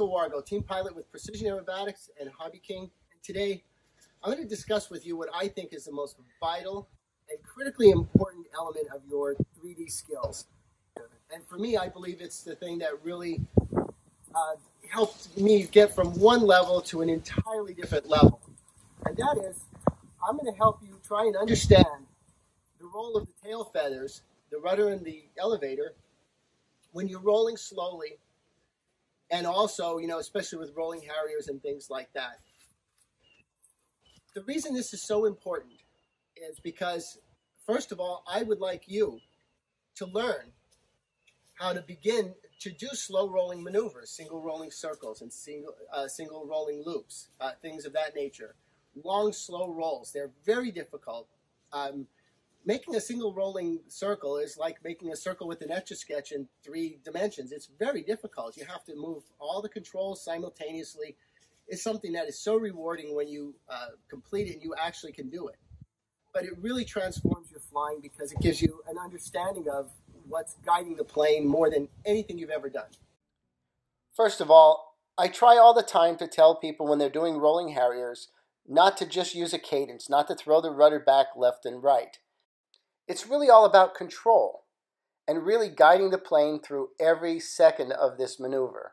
Michael Wargo, team pilot with Precision Aerobatics and Hobby King. And today, I'm going to discuss with you what I think is the most vital and critically important element of your 3D skills. And for me, I believe it's the thing that really uh, helped me get from one level to an entirely different level. And that is, I'm going to help you try and understand the role of the tail feathers, the rudder and the elevator, when you're rolling slowly and also, you know, especially with rolling harriers and things like that. The reason this is so important is because, first of all, I would like you to learn how to begin to do slow rolling maneuvers, single rolling circles and single, uh, single rolling loops, uh, things of that nature. Long, slow rolls. They're very difficult. Um, making a single rolling circle is like making a circle with an etch-a-sketch in three dimensions. It's very difficult. You have to move all the controls simultaneously. It's something that is so rewarding when you uh, complete it and you actually can do it. But it really transforms your flying because it gives you an understanding of what's guiding the plane more than anything you've ever done. First of all, I try all the time to tell people when they're doing rolling harriers not to just use a cadence, not to throw the rudder back left and right it's really all about control and really guiding the plane through every second of this maneuver.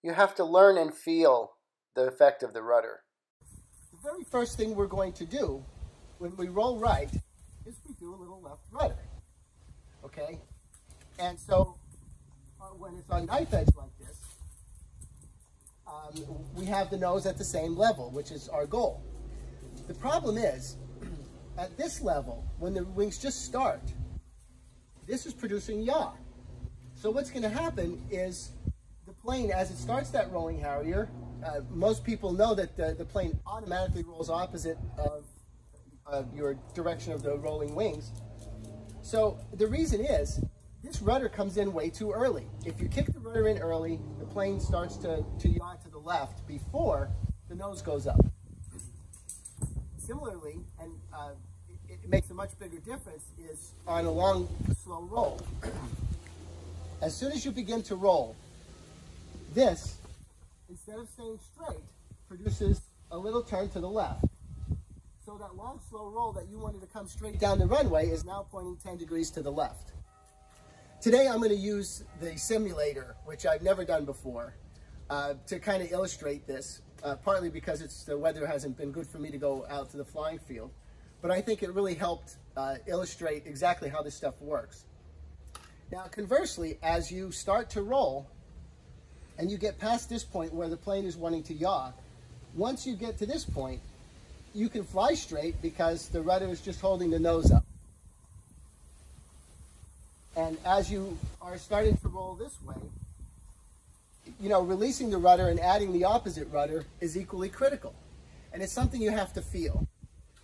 You have to learn and feel the effect of the rudder. The very first thing we're going to do when we roll right is we do a little left rudder. Okay? And so uh, when it's on knife edge like this, um, we have the nose at the same level, which is our goal. The problem is at this level, when the wings just start, this is producing yaw. So what's going to happen is the plane, as it starts that rolling harrier, uh, most people know that the, the plane automatically rolls opposite of, of your direction of the rolling wings. So the reason is, this rudder comes in way too early. If you kick the rudder in early, the plane starts to, to yaw to the left before the nose goes up. Similarly, and uh, it, it, makes a much bigger difference, is on a long, slow roll. As soon as you begin to roll, this, instead of staying straight, produces a little turn to the left. So that long, slow roll that you wanted to come straight down the runway is now pointing 10 degrees to the left. Today I'm going to use the simulator, which I've never done before, uh, to kind of illustrate this uh, partly because it's the weather hasn't been good for me to go out to the flying field. But I think it really helped uh, illustrate exactly how this stuff works. Now, conversely, as you start to roll, and you get past this point where the plane is wanting to yaw, once you get to this point, you can fly straight because the rudder is just holding the nose up. And as you are starting to roll this way, you know, releasing the rudder and adding the opposite rudder is equally critical. And it's something you have to feel.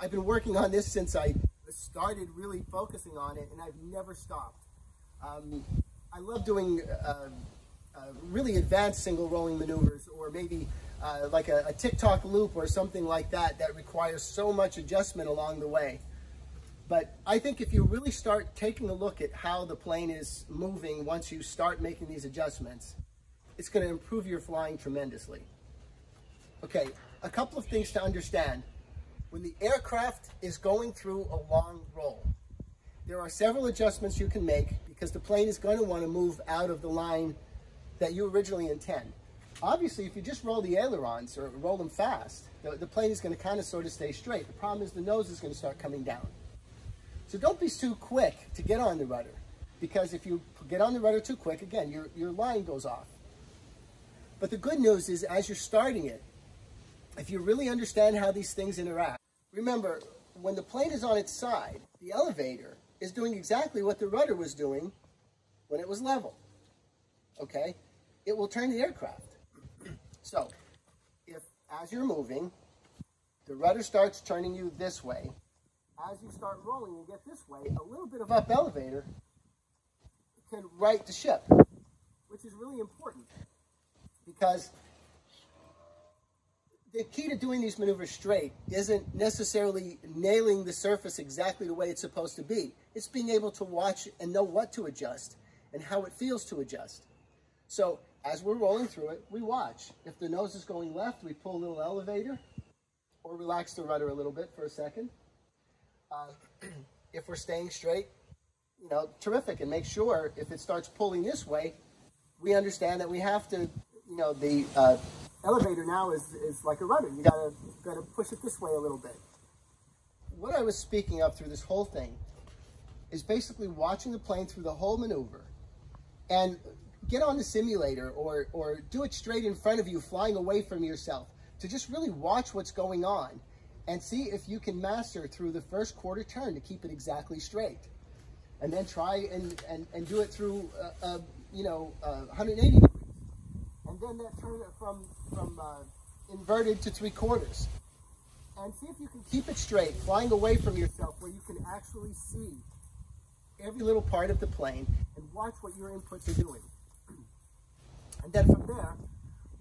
I've been working on this since I started really focusing on it, and I've never stopped. Um, I love doing uh, uh, really advanced single rolling maneuvers, or maybe uh, like a, a loop or something like that that requires so much adjustment along the way. But I think if you really start taking a look at how the plane is moving once you start making these adjustments, it's going to improve your flying tremendously. Okay, a couple of things to understand. When the aircraft is going through a long roll, there are several adjustments you can make because the plane is going to want to move out of the line that you originally intend. Obviously, if you just roll the ailerons or roll them fast, the, the plane is going to kind of sort of stay straight. The problem is the nose is going to start coming down. So don't be too quick to get on the rudder because if you get on the rudder too quick, again, your, your line goes off. But the good news is as you're starting it, if you really understand how these things interact, remember, when the plane is on its side, the elevator is doing exactly what the rudder was doing when it was level. Okay? It will turn the aircraft. So, if as you're moving, the rudder starts turning you this way, as you start rolling and get this way, a little bit of up elevator can right the ship, which is really important because the key to doing these maneuvers straight isn't necessarily nailing the surface exactly the way it's supposed to be. It's being able to watch and know what to adjust and how it feels to adjust. So as we're rolling through it, we watch. If the nose is going left, we pull a little elevator or relax the rudder a little bit for a second. Uh, if we're staying straight, you know, terrific. And make sure if it starts pulling this way, we understand that we have to, you know, the uh, elevator now is, is like a rudder. You gotta, gotta push it this way a little bit. What I was speaking of through this whole thing is basically watching the plane through the whole maneuver and get on the simulator or, or do it straight in front of you, flying away from yourself, to just really watch what's going on and see if you can master through the first quarter turn to keep it exactly straight. And then try and, and, and do it through, uh, uh, you know, uh, 180 degrees. And then that turn it from, from uh, inverted to three quarters. And see if you can keep it straight, flying away from yourself where you can actually see every little part of the plane and watch what your inputs are doing. And then from there,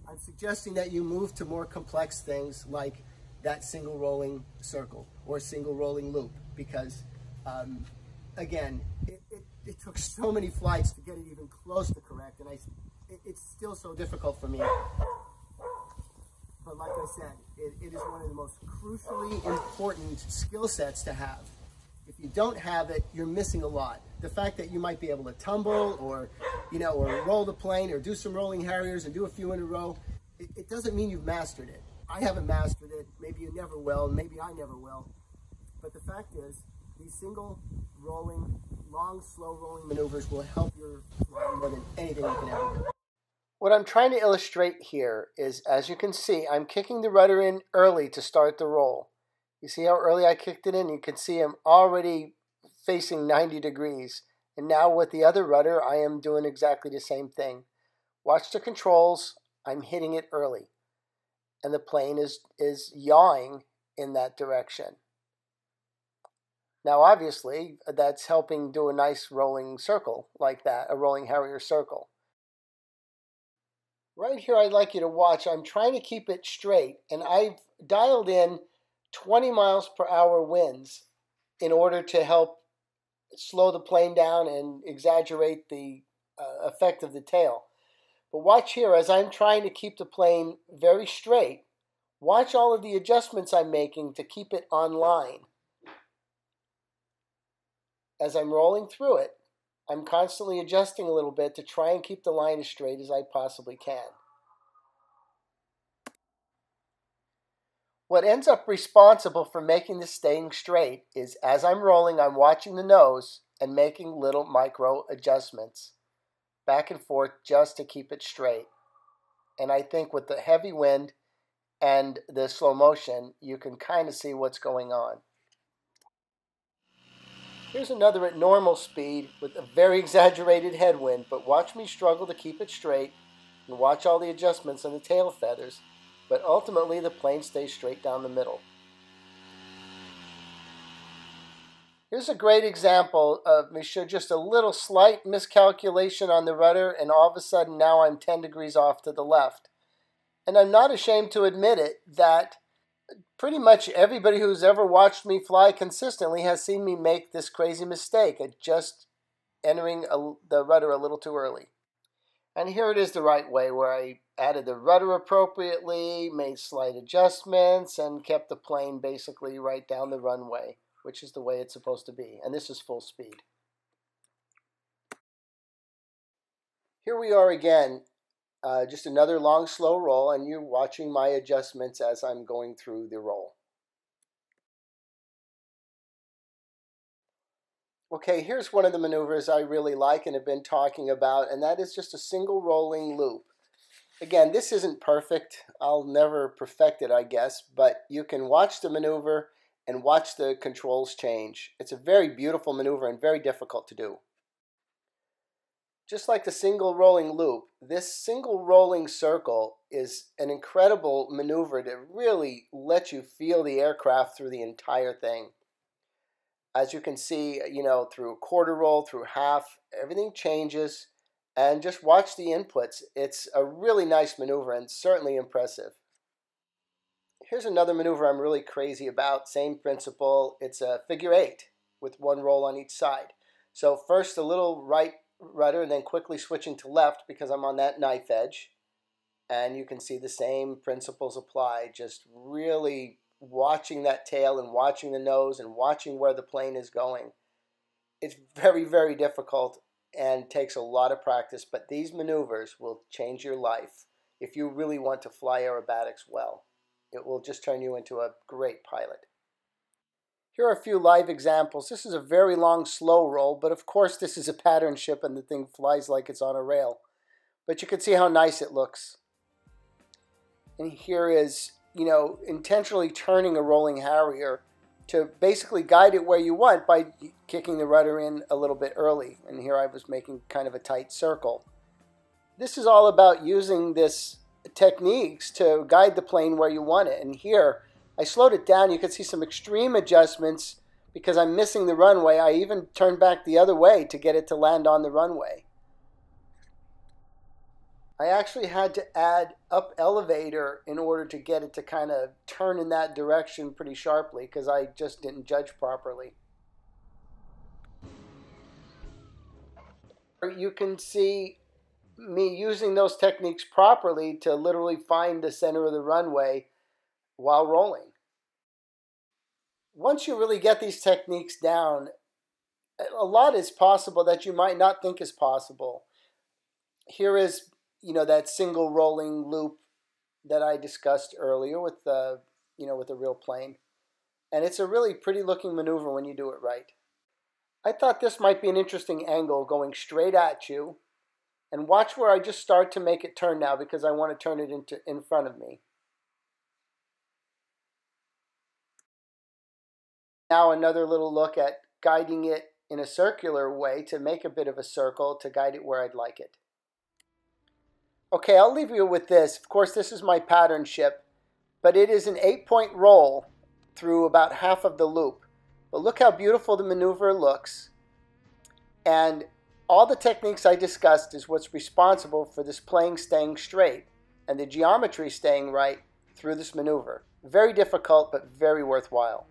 I'm suggesting that you move to more complex things like that single rolling circle or single rolling loop because, um, again, it, it, it, took so many flights to get it even close to correct, and I, it's still so difficult for me. But like I said, it is one of the most crucially important skill sets to have. If you don't have it, you're missing a lot. The fact that you might be able to tumble or, you know, or roll the plane or do some rolling harriers and do a few in a row, it, it doesn't mean you've mastered it. I haven't mastered it. Maybe you never will. Maybe I never will. But the fact is, these single rolling, long, slow rolling maneuvers will help your flying more than anything you can ever do. What I'm trying to illustrate here is, as you can see, I'm kicking the rudder in early to start the roll. You see how early I kicked it in? You can see I'm already facing 90 degrees. And now with the other rudder, I am doing exactly the same thing. Watch the controls. I'm hitting it early. And the plane is, is yawing in that direction. Now, obviously, that's helping do a nice rolling circle like that, a rolling Harrier circle. Right here, I'd like you to watch. I'm trying to keep it straight, and I've dialed in 20 miles per hour winds in order to help slow the plane down and exaggerate the uh, effect of the tail. But watch here, as I'm trying to keep the plane very straight, watch all of the adjustments I'm making to keep it on line. As I'm rolling through it, I'm constantly adjusting a little bit to try and keep the line as straight as I possibly can. What ends up responsible for making this staying straight is as I'm rolling, I'm watching the nose and making little micro adjustments back and forth just to keep it straight. And I think with the heavy wind and the slow motion, you can kind of see what's going on. Here's another at normal speed with a very exaggerated headwind, but watch me struggle to keep it straight and watch all the adjustments on the tail feathers but ultimately the plane stays straight down the middle. Here's a great example of me show just a little slight miscalculation on the rudder and all of a sudden now I'm 10 degrees off to the left. And I'm not ashamed to admit it that pretty much everybody who's ever watched me fly consistently has seen me make this crazy mistake at just entering a, the rudder a little too early. And here it is the right way where I added the rudder appropriately, made slight adjustments, and kept the plane basically right down the runway, which is the way it's supposed to be. And this is full speed. Here we are again, uh, just another long slow roll, and you're watching my adjustments as I'm going through the roll. Okay, here's one of the maneuvers I really like and have been talking about, and that is just a single rolling loop. Again, this isn't perfect. I'll never perfect it, I guess, but you can watch the maneuver and watch the controls change. It's a very beautiful maneuver and very difficult to do. Just like the single rolling loop, this single rolling circle is an incredible maneuver to really let you feel the aircraft through the entire thing as you can see, you know, through a quarter roll, through half, everything changes. And just watch the inputs. It's a really nice maneuver and certainly impressive. Here's another maneuver I'm really crazy about. Same principle. It's a figure eight with one roll on each side. So first a little right rudder and then quickly switching to left because I'm on that knife edge. And you can see the same principles apply, just really watching that tail and watching the nose and watching where the plane is going. It's very, very difficult and takes a lot of practice, but these maneuvers will change your life if you really want to fly aerobatics well. It will just turn you into a great pilot. Here are a few live examples. This is a very long slow roll, but of course this is a pattern ship and the thing flies like it's on a rail. But you can see how nice it looks. And here is, you know, intentionally turning a rolling Harrier to basically guide it where you want by kicking the rudder in a little bit early. And here I was making kind of a tight circle. This is all about using this techniques to guide the plane where you want it. And here, I slowed it down. You could see some extreme adjustments because I'm missing the runway. I even turned back the other way to get it to land on the runway. I actually had to add up elevator in order to get it to kind of turn in that direction pretty sharply because I just didn't judge properly. You can see me using those techniques properly to literally find the center of the runway while rolling. Once you really get these techniques down, a lot is possible that you might not think is possible. Here is, you know, that single rolling loop that I discussed earlier with the, you know, with the real plane. And it's a really pretty looking maneuver when you do it right. I thought this might be an interesting angle going straight at you. And watch where I just start to make it turn now because I want to turn it into in front of me. Now another little look at guiding it in a circular way to make a bit of a circle to guide it where I'd like it. Okay, I'll leave you with this. Of course, this is my pattern ship, but it is an eight-point roll through about half of the loop. But look how beautiful the maneuver looks. And all the techniques I discussed is what's responsible for this plane staying straight and the geometry staying right through this maneuver. Very difficult, but very worthwhile.